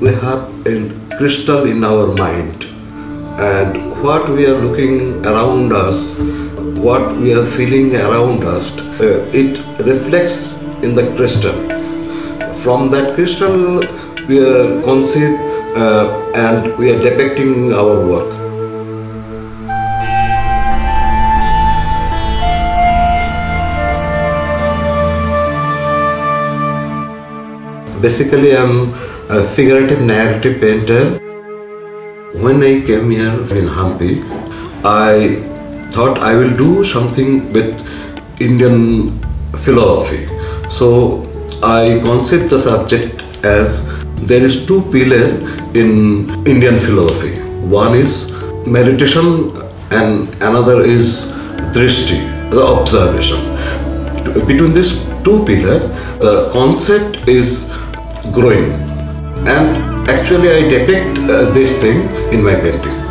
we have a crystal in our mind and what we are looking around us, what we are feeling around us, uh, it reflects in the crystal. From that crystal, we are conceived uh, and we are depicting our work. Basically, I'm a figurative narrative painter. When I came here in Hampi, I thought I will do something with Indian philosophy. So I concept the subject as there is two pillar in Indian philosophy. One is meditation and another is drishti, the observation. Between these two pillar, the concept is growing and actually I depict uh, this thing in my painting.